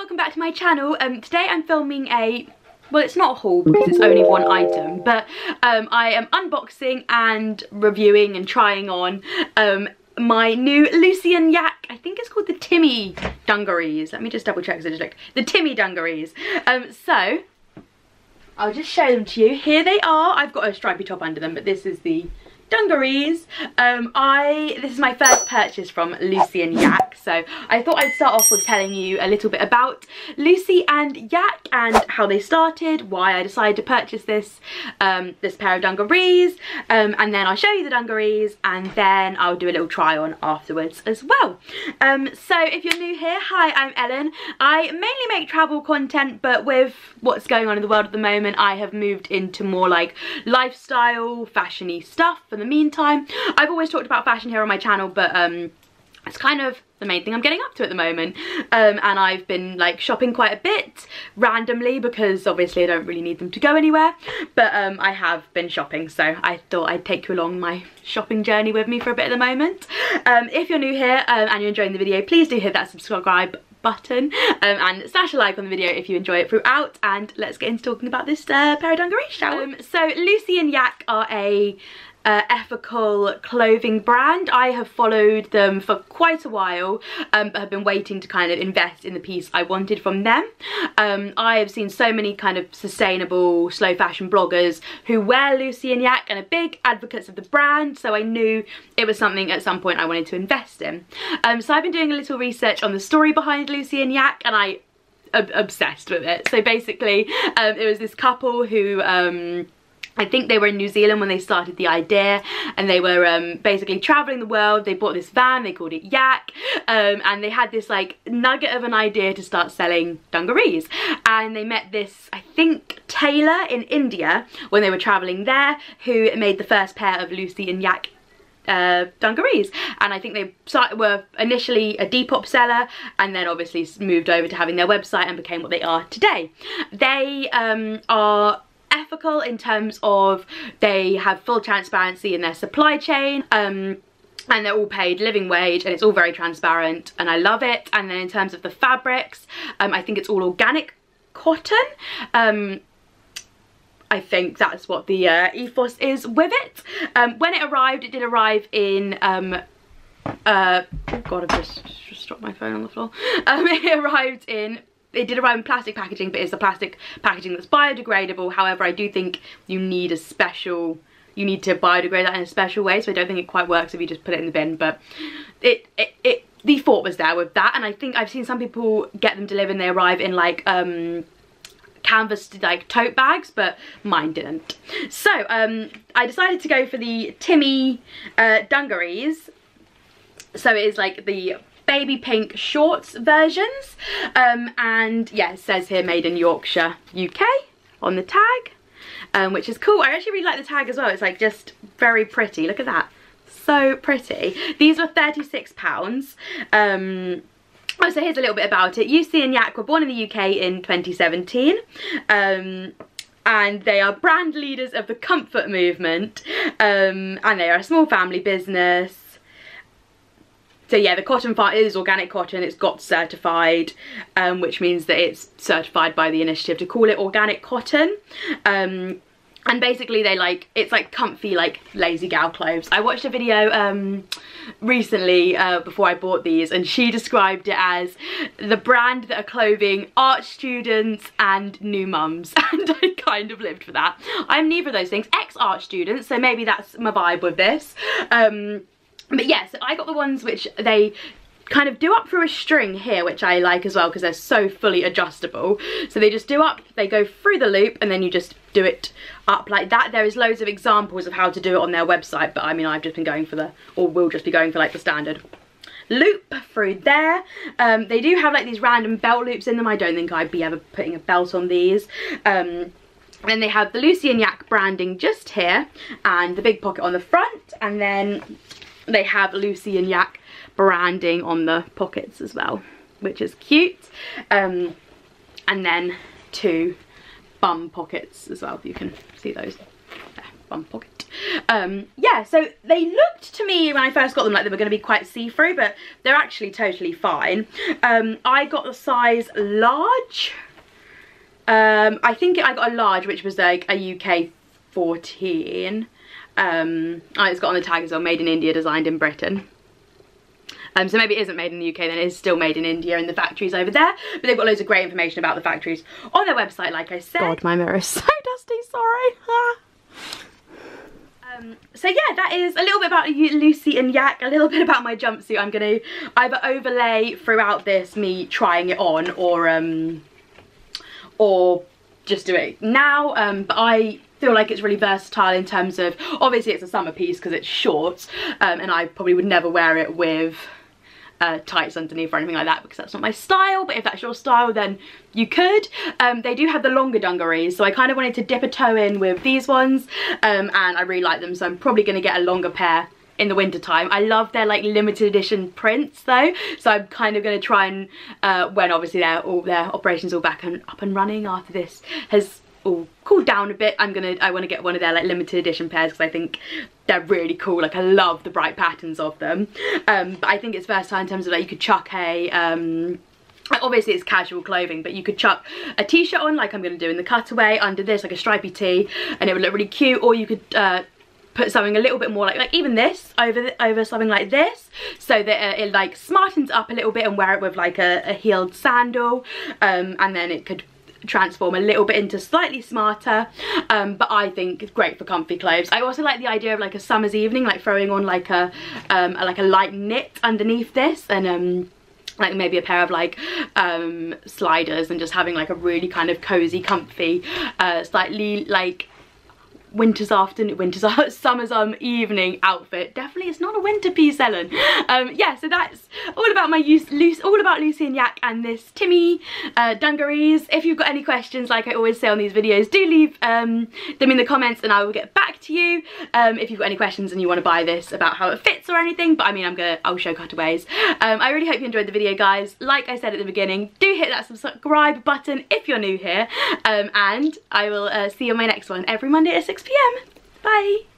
welcome back to my channel. Um, today I'm filming a well it's not a haul because it's only one item but um, I am unboxing and reviewing and trying on um, my new Lucy and Yak, I think it's called the Timmy dungarees. Let me just double check because I just looked. The Timmy dungarees. Um, so, I'll just show them to you. Here they are. I've got a stripy top under them, but this is the dungarees. Um, I This is my first purchase from Lucy and Yak, so I thought I'd start off with telling you a little bit about Lucy and Yak and how they started, why I decided to purchase this, um, this pair of dungarees, um, and then I'll show you the dungarees and then I'll do a little try on afterwards as well. Um, so if you're new here, hi, I'm Ellen. I mainly make travel content, but with what's going on in the world at the moment, I have moved into more like lifestyle, fashiony stuff the meantime. I've always talked about fashion here on my channel, but um, it's kind of the main thing I'm getting up to at the moment um, and I've been like shopping quite a bit randomly because obviously I don't really need them to go anywhere but um, I have been shopping so I thought I'd take you along my shopping journey with me for a bit at the moment. Um, if you're new here um, and you're enjoying the video please do hit that subscribe button um, and smash a like on the video if you enjoy it throughout and let's get into talking about this uh, pair of dungarees shall we? Um, so Lucy and Yak are a uh, ethical clothing brand. I have followed them for quite a while um, but have been waiting to kind of invest in the piece I wanted from them. Um, I have seen so many kind of sustainable slow fashion bloggers who wear Lucy and Yak and are big advocates of the brand so I knew it was something at some point I wanted to invest in. Um, so I've been doing a little research on the story behind Lucy and Yak and I obsessed with it. So basically um, it was this couple who um, I think they were in New Zealand when they started the idea and they were um, basically traveling the world. They bought this van, they called it Yak, um, and they had this like nugget of an idea to start selling dungarees. And they met this, I think, tailor in India when they were traveling there who made the first pair of Lucy and Yak uh, dungarees and I think they were initially a Depop seller and then obviously moved over to having their website and became what they are today. They um, are ethical in terms of they have full transparency in their supply chain. Um, and they're all paid living wage and it's all very transparent and I love it and then in terms of the fabrics um, I think it's all organic cotton um, I think that's what the uh, ethos is with it. Um, when it arrived, it did arrive in, um, uh, oh god, I've just, just dropped my phone on the floor. Um, it arrived in it did arrive in plastic packaging but it's a plastic packaging that's biodegradable. However I do think you need a special you need to biodegrade that in a special way so I don't think it quite works if you just put it in the bin but it it, it the thought was there with that and I think I've seen some people get them delivered and they arrive in like um canvas like tote bags but mine didn't. So um I decided to go for the Timmy uh, dungarees. So it is like the baby pink shorts versions. Um, and yeah, it says here made in Yorkshire, UK on the tag, um, which is cool. I actually really like the tag as well. It's like just very pretty. Look at that. So pretty. These were £36. Um, Oh, so here's a little bit about it. Lucy and Yak were born in the UK in 2017. Um, and they are brand leaders of the comfort movement um, and they are a small family business so yeah, the cotton farm is organic cotton, it's got certified, um, which means that it's certified by the initiative to call it organic cotton. Um, and basically they like it's like comfy like lazy gal clothes. I watched a video um recently uh, before i bought these and she described it as the brand that are clothing art students and new mums. And i kind of lived for that. I'm neither of those things. Ex-art students so maybe that's my vibe with this. Um but yes, I got the ones which they kind of do up through a string here which I like as well because they're so fully adjustable. So they just do up they go through the loop and then you just do it up like that. There is loads of examples of how to do it on their website but I mean I've just been going for the or will just be going for like the standard loop through there. Um, they do have like these random belt loops in them. I don't think I'd be ever putting a belt on these. Um, then they have the Lucy and Yak branding just here and the big pocket on the front and then they have Lucy and Yak branding on the pockets as well, which is cute. Um, and then two bum pockets as well. You can see those. There, bum pocket. um, yeah, so they looked to me when I first got them like they were going to be quite see-through, but they're actually totally fine. Um, I got the size large. Um, I think I got a large, which was like a UK 14. Um, oh, it's got on the tag as well, made in India, designed in Britain. Um, so maybe it isn't made in the UK, then it is still made in India in the factories over there. But they've got loads of great information about the factories on their website, like I said. God, my mirror is so dusty, sorry. Um, so yeah, that is a little bit about Lucy and Yak, a little bit about my jumpsuit. I'm going to either overlay throughout this me trying it on or um, or just do it now. Um, but I feel like it's really versatile in terms of, obviously it's a summer piece because it's short um, and I probably would never wear it with uh, tights underneath or anything like that because that's not my style but if that's your style then you could um, they do have the longer dungarees so I kind of wanted to dip a toe in with these ones um, and I really like them so I'm probably going to get a longer pair in the winter time. I love their like limited edition prints though, so I'm kind of going to try and uh, when obviously their all their operations all back and up and running after this has all cooled down a bit i'm gonna i want to get one of their like limited edition pairs because i think they're really cool. Like i love the bright patterns of them. Um but i think it's versatile in terms of like you could chuck a um obviously it's casual clothing but you could chuck a t-shirt on like i'm gonna do in the cutaway under this like a stripy tee and it would look really cute. Or you could uh put something a little bit more like like even this over over something like this so that uh, it like smartens up a little bit and wear it with like a, a heeled sandal um, and then it could transform a little bit into slightly smarter um, but I think it's great for comfy clothes. I also like the idea of like a summer's evening like throwing on like a, um, a like a light knit underneath this and um, like maybe a pair of like um, sliders and just having like a really kind of cozy comfy uh, slightly like winter's afternoon, winter's summer's um evening outfit. Definitely, it's not a winter piece, Ellen. Um, yeah, so that's all about my use, loose, all about Lucy and Yak and this Timmy uh, dungarees. If you've got any questions, like I always say on these videos, do leave um, them in the comments and I will get back to you. Um, if you've got any questions and you want to buy this about how it fits or anything, but I mean, I'm gonna, I'll show cutaways. Um, I really hope you enjoyed the video, guys. Like I said at the beginning, do hit that subscribe button if you're new here, um, and I will uh, see you on my next one every Monday at 6 6pm. Bye.